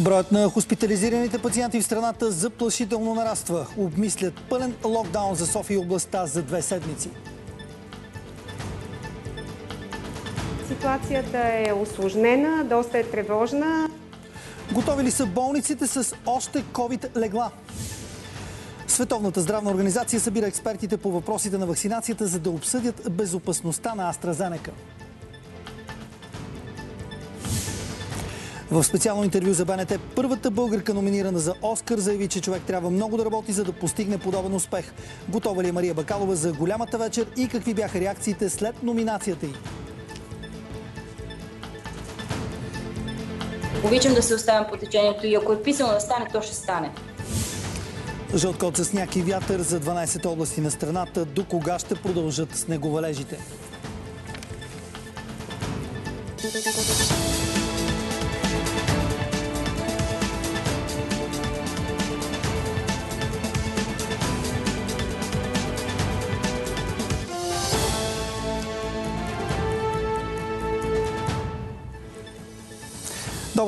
Броят на хоспитализираните пациенти в страната заплашително нараства. Обмислят пълен локдаун за София и областта за две седмици. Ситуацията е осложнена, доста е тревожна. Готови ли са болниците с още COVID легла? Световната здравна организация събира експертите по въпросите на вакцинацията, за да обсъдят безопасността на AstraZeneca. В специално интервю за БНТ първата българка номинирана за Оскар заяви, че човек трябва много да работи, за да постигне подобен успех. Готова ли е Мария Бакалова за голямата вечер и какви бяха реакциите след номинацията й? Обичам да се оставям по течението и ако е писано да стане, то ще стане. Жълт код за сняг и вятър за 12 области на страната. До кога ще продължат снеговалежите?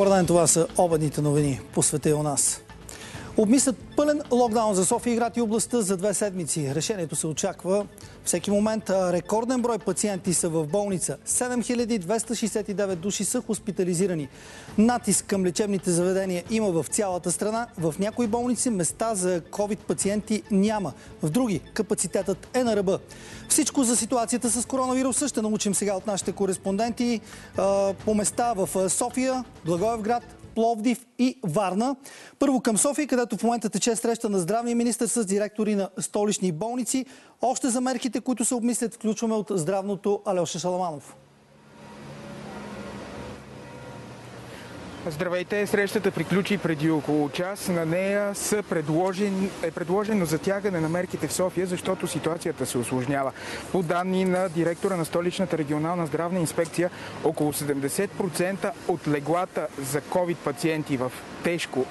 Добър ден, това са обедните новини по света и у нас. Обмислят пълен локдаун за София град и областта за две седмици. Решението се очаква всеки момент. Рекорден брой пациенти са в болница. 7269 души са хоспитализирани. Натиск към лечебните заведения има в цялата страна. В някои болници места за COVID пациенти няма. В други капацитетът е на ръба. Всичко за ситуацията с коронавируса ще научим сега от нашите кореспонденти по места в София, Благоевград, Пловдив и Варна. Първо към София, където в момента тече среща на здравния министр с директори на столични болници. Още за мерките, които се обмислят, включваме от здравното Алеша Шаламанов. Здравейте! Срещата приключи преди около час. На нея са предложен, е предложено затягане на мерките в София, защото ситуацията се осложнява. По данни на директора на столичната регионална здравна инспекция, около 70% от леглата за COVID пациенти в тежко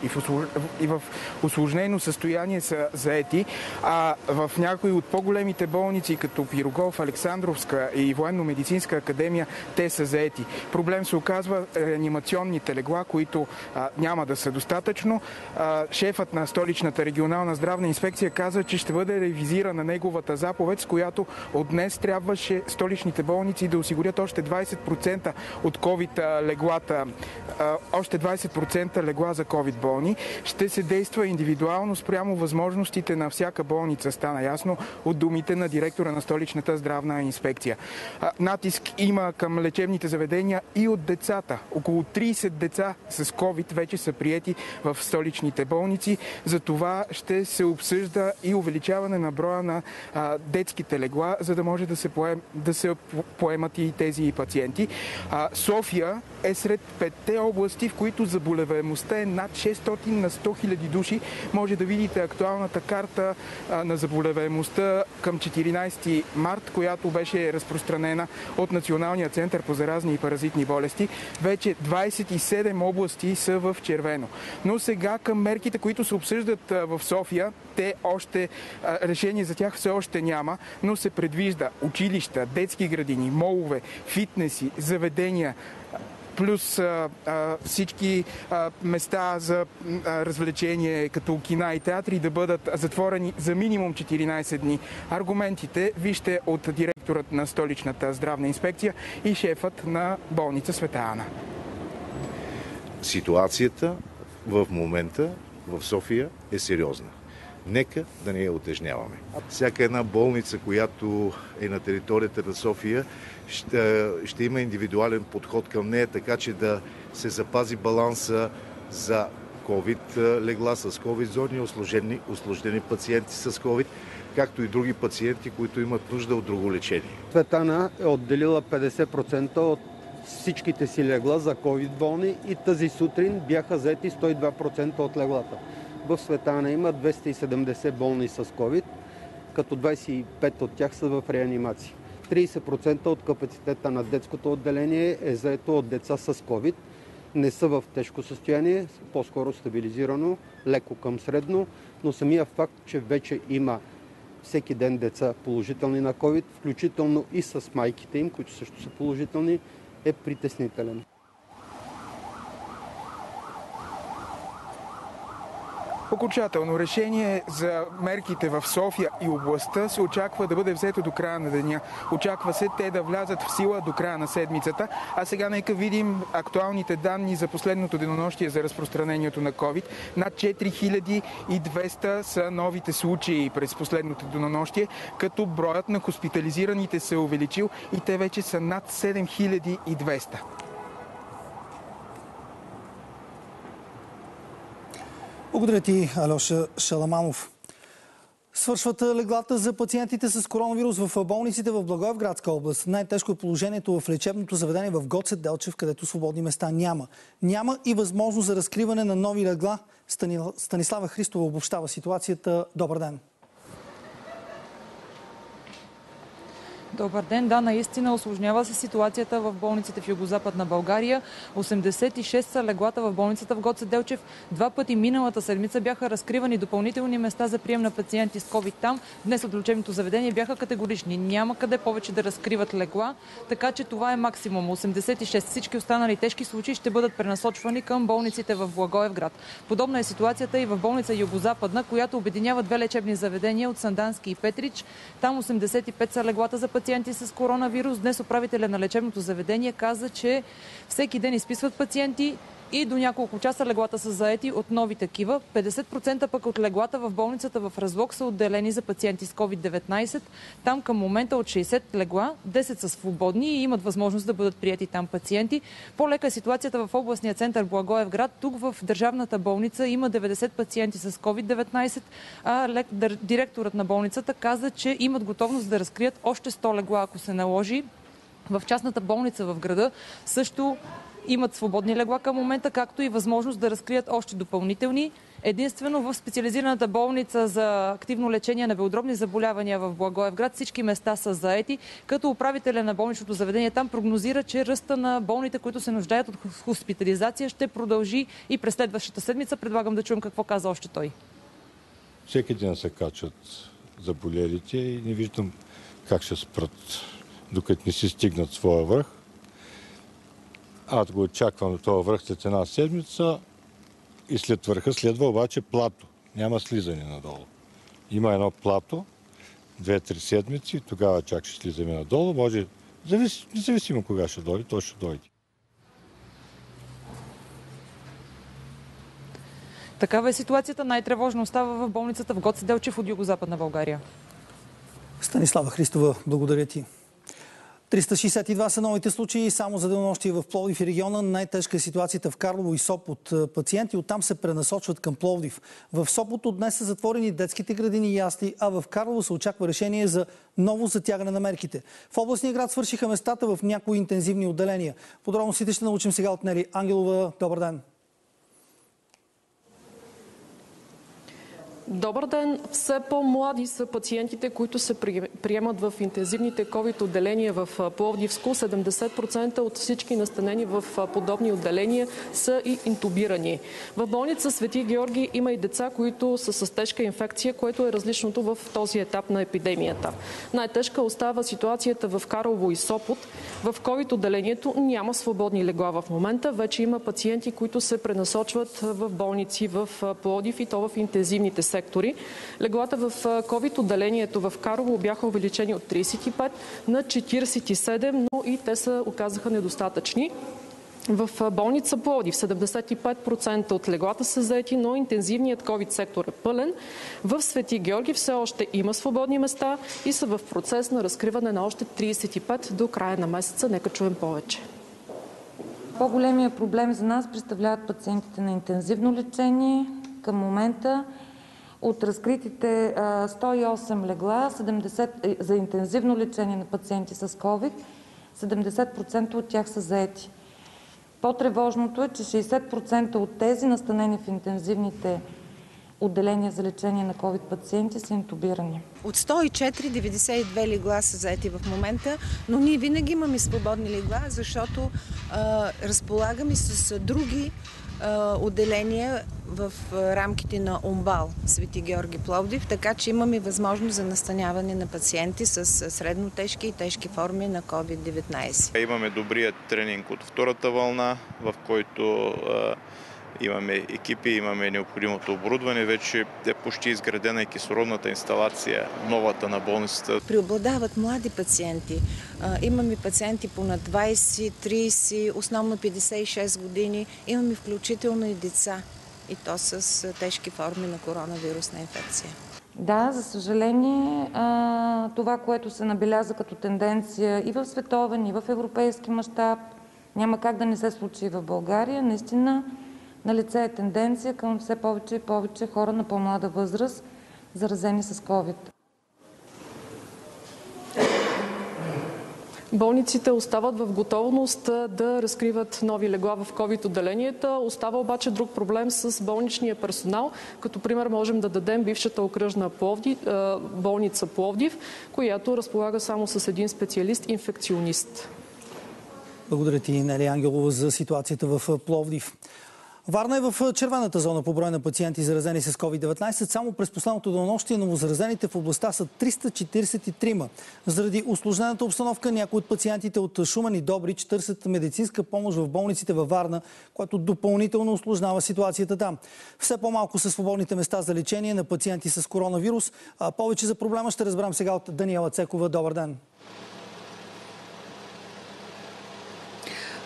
и в осложнено състояние са заети, а в някои от по-големите болници, като Пирогов, Александровска и Военно-медицинска академия, те са заети. Проблем се оказва реанимационните легла, които а, няма да са достатъчно. А, шефът на столичната регионална здравна инспекция каза, че ще бъде ревизирана неговата заповед, с която от днес трябваше столичните болници да осигурят още 20% от COVID леглата, а, още 20% легла за COVID болни. Ще се действа индивидуално спрямо възможностите на всяка болница, стана ясно от думите на директора на столичната здравна инспекция. Натиск има към лечебните заведения и от децата. Около 30 деца с COVID вече са приети в столичните болници. За това ще се обсъжда и увеличаване на броя на детските легла, за да може да се, поем, да се поемат и тези пациенти. София е сред петте области, в които заболеваемостта е над 600 на 100 хиляди души. Може да видите актуалната карта на заболеваемостта към 14 март, която беше разпространена от Националния център по заразни и паразитни болести. Вече 27 области са в червено. Но сега към мерките, които се обсъждат в София, те още, решение за тях все още няма, но се предвижда училища, детски градини, молове, фитнеси, заведения, плюс а, а, всички а, места за а, развлечение, като кина и театри, да бъдат затворени за минимум 14 дни. Аргументите вижте от директорът на столичната здравна инспекция и шефът на болница Света Ана. Ситуацията в момента в София е сериозна. Нека да не я отежняваме. Всяка една болница, която е на територията на София, ще, ще има индивидуален подход към нея, така че да се запази баланса за COVID легла с COVID зони, осложнени, осложнени пациенти с COVID, както и други пациенти, които имат нужда от друго лечение. Светана е отделила 50% от всичките си легла за COVID болни и тази сутрин бяха заети 102% от леглата. В Светана има 270 болни с COVID, като 25 от тях са в реанимация. 30% от капацитета на детското отделение е заето от деца с COVID. Не са в тежко състояние, по-скоро стабилизирано, леко към средно, но самия факт, че вече има всеки ден деца положителни на COVID, включително и с майките им, които също са положителни, е притеснителен. Окончателно решение за мерките в София и областта се очаква да бъде взето до края на деня. Очаква се те да влязат в сила до края на седмицата. А сега нека видим актуалните данни за последното денонощие за разпространението на COVID. Над 4200 са новите случаи през последното денонощие, като броят на хоспитализираните се е увеличил и те вече са над 7200. Благодаря ти, Алеша Шаламанов. Свършват леглата за пациентите с коронавирус в болниците в Благоевградска област. Най-тежко е положението в лечебното заведение в Гоце Делчев, където свободни места няма. Няма и възможност за разкриване на нови легла. Станислава Христова обобщава ситуацията. Добър ден! Добър ден. Да, наистина осложнява се ситуацията в болниците в Югозападна България. 86 са леглата в болницата в Гоце Делчев. Два пъти миналата седмица бяха разкривани допълнителни места за прием на пациенти с COVID там. Днес от лечебното заведение бяха категорични. Няма къде повече да разкриват легла, така че това е максимум. 86. Всички останали тежки случаи ще бъдат пренасочвани към болниците в Благоевград. Подобна е ситуацията и в болница Югозападна, която обединява две лечебни заведения от Сандански и Петрич. Там 85 са леглата за пациенти пациенти с коронавирус. Днес управителя на лечебното заведение каза, че всеки ден изписват пациенти и до няколко часа леглата са заети от нови такива. 50% пък от леглата в болницата в Разлог са отделени за пациенти с COVID-19. Там към момента от 60 легла, 10 са свободни и имат възможност да бъдат прияти там пациенти. По-лека е ситуацията в областния център Благоевград. Тук в държавната болница има 90 пациенти с COVID-19, а директорът на болницата каза, че имат готовност да разкрият още 100 легла, ако се наложи. В частната болница в града също имат свободни легла към момента, както и възможност да разкрият още допълнителни. Единствено в специализираната болница за активно лечение на белодробни заболявания в Благоевград всички места са заети, като управителя на болничното заведение там прогнозира, че ръста на болните, които се нуждаят от хоспитализация, ще продължи и през следващата седмица. Предлагам да чуем какво каза още той. Всеки ден се качват заболелите и не виждам как ще спрат, докато не си стигнат своя връх. Аз го очаквам до този връх след една седмица и след върха следва обаче плато. Няма слизане надолу. Има едно плато, две-три седмици, тогава чак ще слизаме надолу. Може, независимо кога ще дойде, то ще дойде. Такава е ситуацията. Най-тревожно остава в болницата в Гоце Делчев от Юго-Западна България. Станислава Христова, благодаря ти. 362 са новите случаи само за денонощие в Пловдив и региона. Най-тежка е ситуацията в Карлово и Сопот. Пациенти оттам се пренасочват към Пловдив. В Сопот от днес са затворени детските градини и ясли, а в Карлово се очаква решение за ново затягане на мерките. В областния град свършиха местата в някои интензивни отделения. Подробностите ще научим сега от Нели Ангелова. Добър ден! Добър ден! Все по-млади са пациентите, които се приемат в интензивните COVID отделения в Пловдивско. 70% от всички настанени в подобни отделения са и интубирани. В болница Свети Георги има и деца, които са с тежка инфекция, което е различното в този етап на епидемията. Най-тежка остава ситуацията в Карлово и Сопот. В COVID отделението няма свободни легла в момента. Вече има пациенти, които се пренасочват в болници в Пловдив и то в интензивните сектори сектори. Леглата в COVID отделението в Карлово бяха увеличени от 35 на 47, но и те се оказаха недостатъчни. В болница Плодив 75% от леглата са заети, но интензивният COVID сектор е пълен. В Свети Георги все още има свободни места и са в процес на разкриване на още 35 до края на месеца. Нека чуем повече. По-големия проблем за нас представляват пациентите на интензивно лечение. Към момента от разкритите 108 легла 70, е, за интензивно лечение на пациенти с COVID, 70% от тях са заети. По-тревожното е, че 60% от тези настанени в интензивните отделения за лечение на COVID пациенти са интубирани. От 104, 92 легла са заети в момента, но ние винаги имаме свободни легла, защото а, разполагаме с други отделения в рамките на ОМБАЛ Свети Георги Пловдив, така че имаме възможност за настаняване на пациенти с средно тежки и тежки форми на COVID-19. Имаме добрият тренинг от втората вълна, в който Имаме екипи, имаме необходимото оборудване. Вече е почти изградена и кислородната инсталация, новата на болницата. Преобладават млади пациенти. Имаме пациенти по на 20, 30, основно 56 години. Имаме включително и деца. И то с тежки форми на коронавирусна инфекция. Да, за съжаление, това, което се набеляза като тенденция и в световен, и в европейски мащаб, няма как да не се случи и в България. Наистина, на лице е тенденция към все повече и повече хора на по-млада възраст, заразени с COVID. Болниците остават в готовност да разкриват нови легла в COVID отделенията. Остава обаче друг проблем с болничния персонал. Като пример можем да дадем бившата окръжна Пловдив, болница Пловдив, която разполага само с един специалист-инфекционист. Благодаря ти, Нели Ангелова, за ситуацията в Пловдив. Варна е в червената зона по брой на пациенти заразени с COVID-19. Само през последното денонощие новозаразените в областта са 343. Заради усложнената обстановка някои от пациентите от Шумен и Добрич търсят медицинска помощ в болниците във Варна, което допълнително усложнява ситуацията там. Все по-малко са свободните места за лечение на пациенти с коронавирус. А повече за проблема ще разберем сега от Даниела Цекова. Добър ден!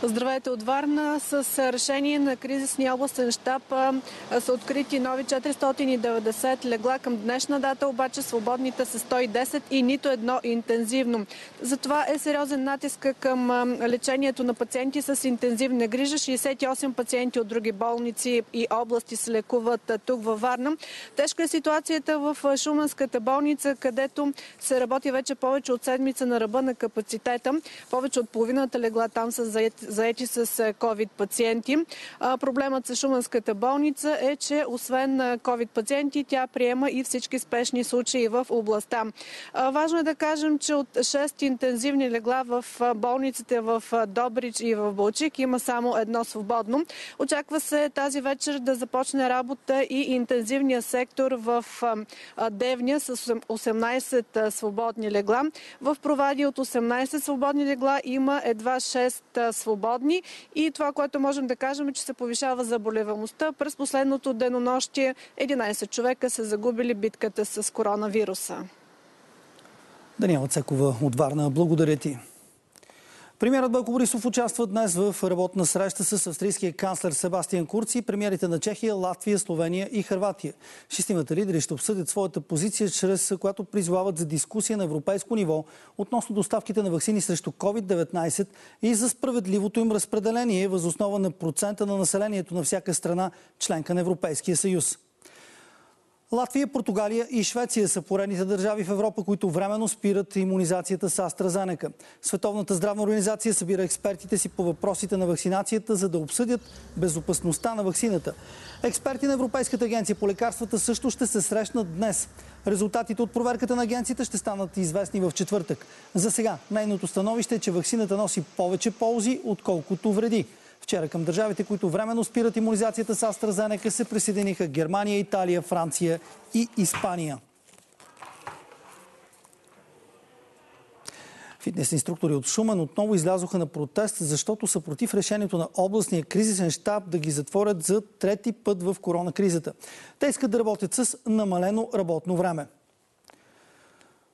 Здравейте от Варна. С решение на кризисния областен щаб са открити нови 490 легла. Към днешна дата обаче свободните са 110 и нито едно интензивно. Затова е сериозен натиск към лечението на пациенти с интензивна грижа. 68 пациенти от други болници и области се лекуват тук във Варна. Тежка е ситуацията в Шуменската болница, където се работи вече повече от седмица на ръба на капацитета. Повече от половината легла там са заети заети с COVID пациенти. Проблемът с Шуманската болница е, че освен COVID пациенти, тя приема и всички спешни случаи в областта. Важно е да кажем, че от 6 интензивни легла в болниците в Добрич и в Бълчик има само едно свободно. Очаква се тази вечер да започне работа и интензивния сектор в Девня с 18 свободни легла. В Провади от 18 свободни легла има едва 6 свободни свободни и това, което можем да кажем е, че се повишава заболеваността. През последното денонощие 11 човека са загубили битката с коронавируса. Даниела Цекова от Варна, благодаря ти. Премьерът Бойко Борисов участва днес в работна среща с австрийския канцлер Себастиан Курци и премиерите на Чехия, Латвия, Словения и Харватия. Шестимата лидери ще обсъдят своята позиция, чрез която призовават за дискусия на европейско ниво относно доставките на вакцини срещу COVID-19 и за справедливото им разпределение възоснова на процента на населението на всяка страна, членка на Европейския съюз. Латвия, Португалия и Швеция са поредните държави в Европа, които временно спират иммунизацията с AstraZeneca. Световната здравна организация събира експертите си по въпросите на вакцинацията, за да обсъдят безопасността на вакцината. Експерти на Европейската агенция по лекарствата също ще се срещнат днес. Резултатите от проверката на агенцията ще станат известни в четвъртък. За сега нейното становище е, че вакцината носи повече ползи, отколкото вреди. Вчера към държавите, които временно спират иммунизацията с AstraZeneca, се присъединиха Германия, Италия, Франция и Испания. Фитнес инструктори от Шумен отново излязоха на протест, защото са против решението на областния кризисен щаб да ги затворят за трети път в коронакризата. Те искат да работят с намалено работно време.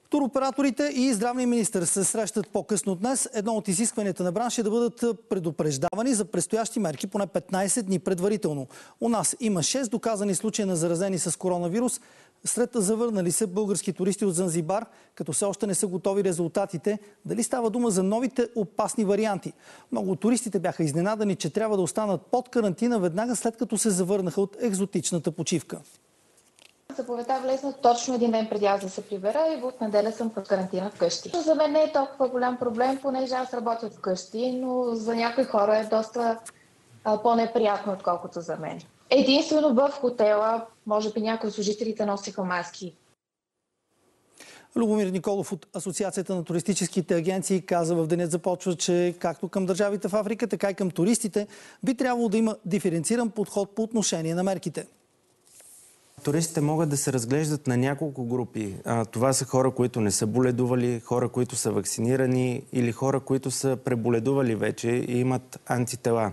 Туроператорите и здравния министр се срещат по-късно днес. Едно от изискванията на бранша е да бъдат предупреждавани за предстоящи мерки поне 15 дни предварително. У нас има 6 доказани случаи на заразени с коронавирус. Сред завърнали се български туристи от Занзибар, като все още не са готови резултатите, дали става дума за новите опасни варианти. Много от туристите бяха изненадани, че трябва да останат под карантина веднага след като се завърнаха от екзотичната почивка. Заповедта влезна точно един ден преди аз да се прибера и в неделя съм под карантина вкъщи. За мен не е толкова голям проблем, понеже аз работя вкъщи, но за някои хора е доста по-неприятно, отколкото за мен. Единствено в хотела, може би някои служителите носиха маски. Любомир Николов от Асоциацията на туристическите агенции каза в денят започва, че както към държавите в Африка, така и към туристите би трябвало да има диференциран подход по отношение на мерките. Туристите могат да се разглеждат на няколко групи. Това са хора, които не са боледували, хора, които са вакцинирани или хора, които са преболедували вече и имат антитела.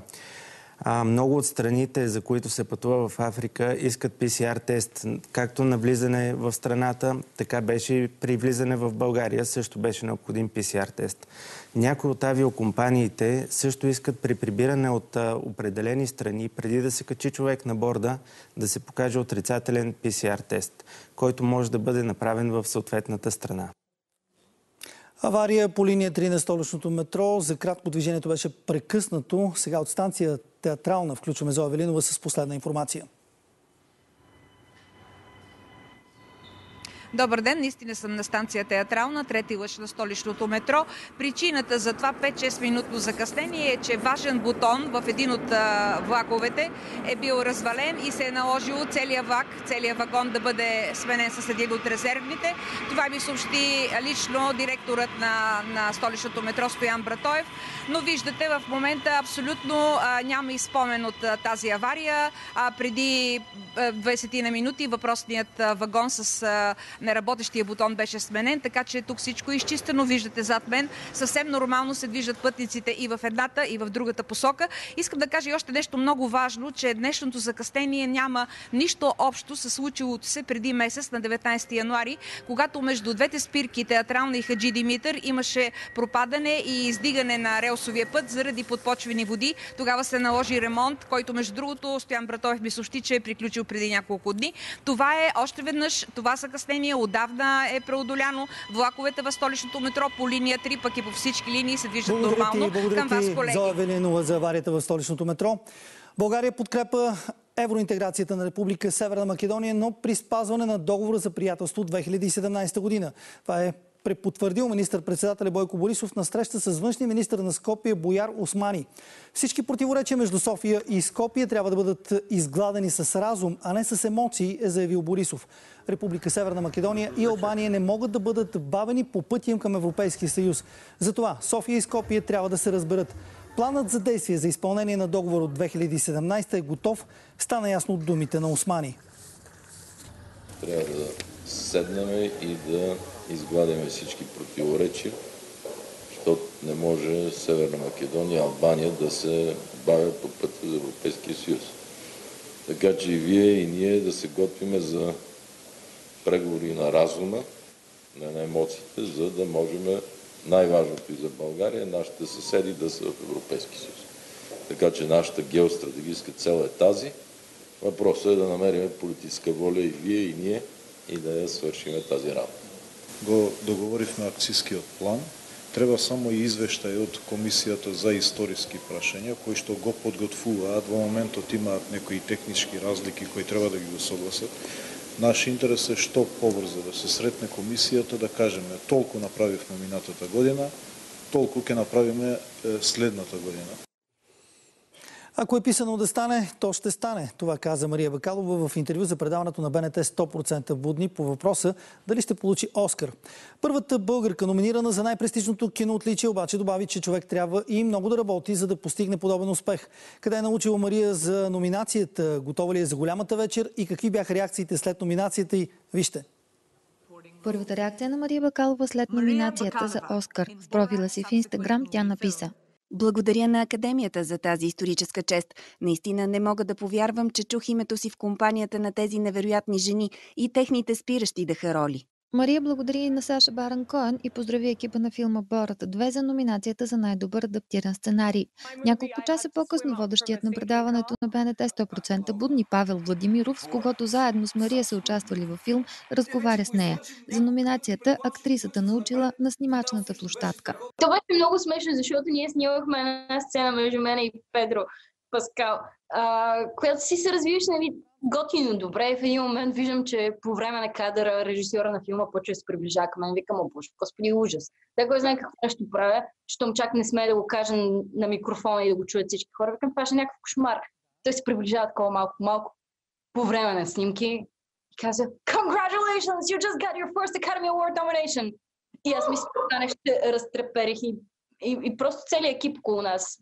А, много от страните, за които се пътува в Африка, искат PCR тест. Както на влизане в страната, така беше и при влизане в България също беше необходим PCR тест. Някои от авиокомпаниите също искат при прибиране от а, определени страни, преди да се качи човек на борда, да се покаже отрицателен PCR тест, който може да бъде направен в съответната страна. Авария по линия 3 на столичното метро. За кратко движението беше прекъснато. Сега от станция Театрална включваме Зоя Велинова с последна информация. Добър ден, наистина съм на станция Театрална, трети лъж на столичното метро. Причината за това 5-6 минутно закъснение е, че важен бутон в един от влаковете е бил развален и се е наложило целият влак, целият вагон да бъде сменен с един от резервните. Това ми съобщи лично директорът на, на столичното метро Стоян Братоев. Но виждате, в момента абсолютно а, няма изпомен от а, тази авария. А, преди 20 на минути въпросният вагон с неработещия бутон беше сменен, така че тук всичко е изчистено. Виждате зад мен. Съвсем нормално се движат пътниците и в едната, и в другата посока. Искам да кажа и още нещо много важно, че днешното закъснение няма нищо общо с случилото се преди месец на 19 януари, когато между двете спирки Театрална и Хаджи Димитър имаше пропадане и издигане на релсовия път заради подпочвени води. Тогава се наложи ремонт, който между другото Стоян Братоев ми съобщи, че е приключил преди няколко дни. Това е още веднъж това закъснение отдавна е преодоляно. Влаковете в столичното метро по линия 3, пък и по всички линии се движат благодаря нормално. Ти, благодаря Към вас, колеги. Зоя Велинова за аварията в столичното метро. България подкрепа евроинтеграцията на Република Северна Македония, но при спазване на договора за приятелство от 2017 година. Това е препотвърдил министър-председателя Бойко Борисов на среща с външния министр на Скопия Бояр Османи. Всички противоречия между София и Скопия трябва да бъдат изгладени с разум, а не с емоции, е заявил Борисов. Република Северна Македония и Албания не могат да бъдат бавени по пътя им към Европейския съюз. Затова София и Скопия трябва да се разберат. Планът за действие за изпълнение на договор от 2017 е готов, стана ясно от думите на Османи. Трябва да седнем и да изгладяме всички противоречия, защото не може Северна Македония, Албания да се бавят по пътя за Европейския съюз. Така че и вие, и ние да се готвиме за преговори на разума, не на емоциите, за да можем най-важното и за България, нашите съседи да са в Европейски съюз. Така че нашата геостратегическа цел е тази. Въпросът е да намерим политическа воля и вие, и ние, и да я свършиме тази работа. Го договоривме акцискиот план. Треба само и извештај од Комисијата за историски прашања, кои што го подготвуваат. Во моментот имаат некои технички разлики кои треба да ги го согласат. Наш интерес е што побрзо да се сретне комисијата, да кажеме толку направивме минатата година, толку ќе направиме следната година. Ако е писано да стане, то ще стане. Това каза Мария Бакалова в интервю за предаването на БНТ 100% будни по въпроса дали ще получи Оскар. Първата българка, номинирана за най-престижното киноотличие, обаче добави, че човек трябва и много да работи, за да постигне подобен успех. Къде е научила Мария за номинацията? Готова ли е за голямата вечер? И какви бяха реакциите след номинацията и Вижте. Първата реакция на Мария Бакалова след номинацията за Оскар. В профила си в Инстаграм тя написа – благодаря на Академията за тази историческа чест. Наистина не мога да повярвам, че чух името си в компанията на тези невероятни жени и техните спиращи дъха роли. Мария благодари и на Саша Баран Коен и поздрави екипа на филма Борът 2 за номинацията за най-добър адаптиран сценарий. Няколко часа по-късно водещият на предаването на БНТ 100% будни Павел Владимиров, с когото заедно с Мария са участвали във филм, разговаря с нея. За номинацията актрисата научила на снимачната площадка. Това беше много смешно, защото ние снимахме една сцена между мен и Педро Паскал, а, която си се развиваш, нали, готино, добре. В един момент виждам, че по време на кадъра режисьора на филма почва да се приближава към мен. Викам, о боже, господи, ужас. Да го знае какво нещо правя, щом чак не сме да го кажа на микрофона и да го чуят всички хора. Викам, това ще е някакъв кошмар. Той се приближава такова малко, малко по време на снимки и каза, Congratulations, you just got your first Academy Award nomination. И аз мисля, че това нещо разтреперих и, и, и просто целият екип около нас.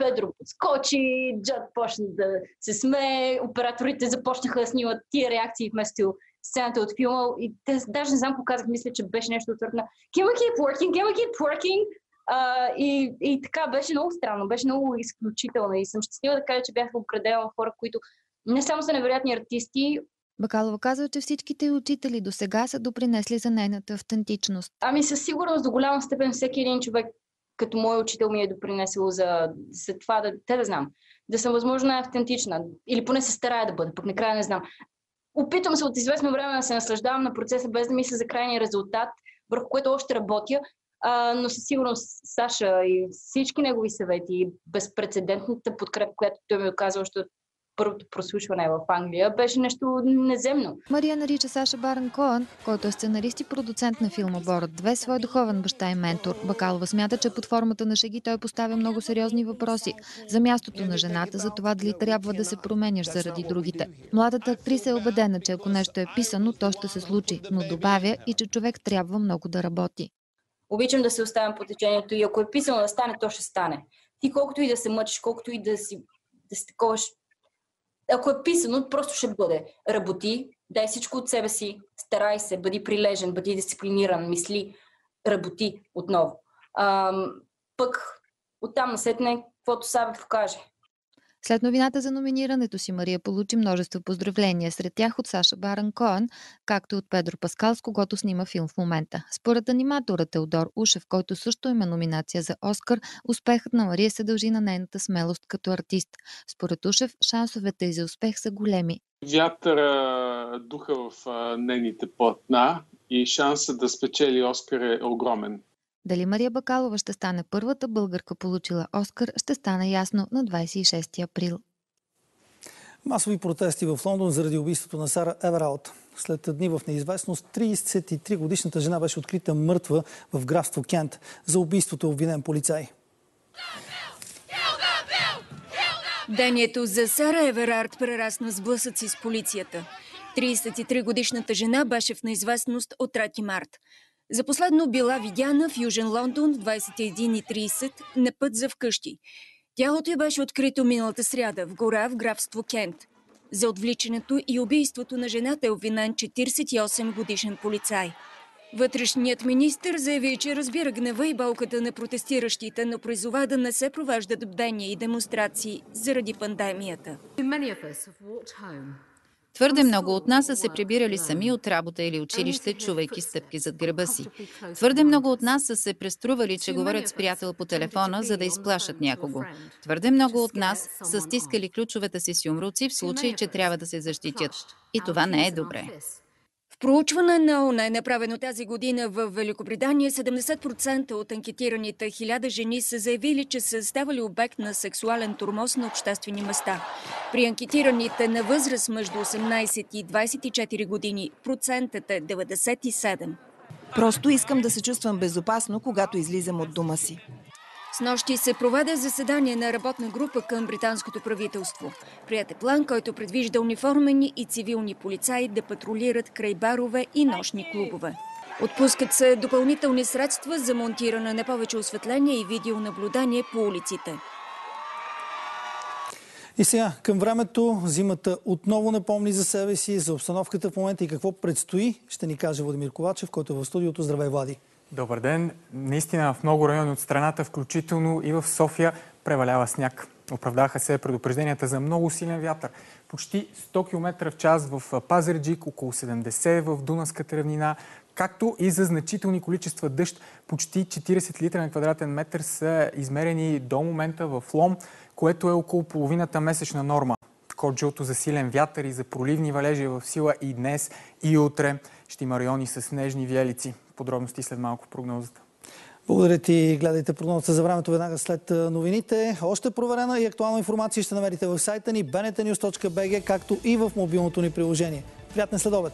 Педро подскочи, Джад почна да се смее, операторите започнаха да снимат тия реакции вместо сцената от филма и те даже не знам какво казах, мисля, че беше нещо от на Can keep working? Can keep working? А, и, и така беше много странно, беше много изключително и съм щастлива да кажа, че бях обградена хора, които не само са невероятни артисти, Бакалова казва, че всичките учители до сега са допринесли за нейната автентичност. Ами със сигурност до голяма степен всеки един човек като мой учител ми е допринесъл за, за това да, те да знам, да съм възможно най-автентична или поне се старая да бъда, пък накрая не знам. Опитвам се от известно време да се наслаждавам на процеса без да мисля за крайния резултат, върху което още работя, а, но със сигурност Саша и всички негови съвети, безпредседентната подкрепа, която той ми оказа още от първото прослушване в Англия, беше нещо неземно. Мария нарича Саша Баран Коън, който е сценарист и продуцент на филма Борът 2, свой духовен баща и ментор. Бакалова смята, че под формата на шеги той поставя много сериозни въпроси за мястото на жената, за това дали трябва да се променяш заради другите. Младата актриса е убедена, че ако нещо е писано, то ще се случи, но добавя и че човек трябва много да работи. Обичам да се оставям по течението и ако е писано да стане, то ще стане. Ти колкото и да се мъчиш, колкото и да си да си таковаш ако е писано, просто ще бъде. Работи, дай всичко от себе си, старай се, бъди прилежен, бъди дисциплиниран, мисли, работи отново. А, пък оттам насетне, каквото Савев покаже. След новината за номинирането си Мария получи множество поздравления, сред тях от Саша Баран Коан, както и от Педро Паскал, с когото снима филм в момента. Според аниматора Теодор Ушев, който също има номинация за Оскар, успехът на Мария се дължи на нейната смелост като артист. Според Ушев, шансовете и за успех са големи. Вятъра духа в нейните платна и шансът да спечели Оскар е огромен. Дали Мария Бакалова ще стане първата българка получила Оскар, ще стане ясно на 26 април. Масови протести в Лондон заради убийството на Сара Евераут. След дни в неизвестност, 33-годишната жена беше открита мъртва в графство Кент. За убийството е обвинен полицай. Дението за Сара Еверард прерасна с блъсъци с полицията. 33-годишната жена беше в неизвестност от 3 март. За последно била видяна в Южен Лондон в 21.30 на път за вкъщи. Тялото й беше открито миналата сряда в гора в графство Кент. За отвличането и убийството на жената е обвинен 48 годишен полицай. Вътрешният министр заяви, че разбира гнева и болката на протестиращите, но призова да не се провеждат бдения и демонстрации заради пандемията. Твърде много от нас са се прибирали сами от работа или училище, чувайки стъпки зад гърба си. Твърде много от нас са се престрували, че говорят с приятел по телефона, за да изплашат някого. Твърде много от нас са стискали ключовете си с юмруци в случай, че трябва да се защитят. И това не е добре. Проучване на ОНЕ, направено тази година в Великобритания, 70% от анкетираните хиляда жени са заявили, че са ставали обект на сексуален турмоз на обществени места. При анкетираните на възраст между 18 и 24 години процентът е 97. Просто искам да се чувствам безопасно, когато излизам от дома си. Нощи се проведе заседание на работна група към британското правителство. Прият е план, който предвижда униформени и цивилни полицаи да патрулират край барове и нощни клубове. Отпускат се допълнителни средства за монтиране на повече осветление и видеонаблюдание по улиците. И сега, към времето, зимата отново не помни за себе си, за обстановката в момента и какво предстои, ще ни каже Владимир Ковачев, който е в студиото. Здравей, Влади! Добър ден! Наистина в много райони от страната, включително и в София, превалява сняг. Оправдаха се предупрежденията за много силен вятър. Почти 100 км в час в Пазарджик, около 70 в Дунавската равнина, както и за значителни количества дъжд. Почти 40 литра на квадратен метър са измерени до момента в Лом, което е около половината месечна норма. Код жълто за силен вятър и за проливни валежи е в сила и днес, и утре. Ще има райони с снежни виелици. Подробности след малко прогнозата. Благодаря ти. Гледайте прогнозата за времето веднага след новините. Още проверена и актуална информация ще намерите в сайта ни bnetnews.bg, както и в мобилното ни приложение. Приятен следобед!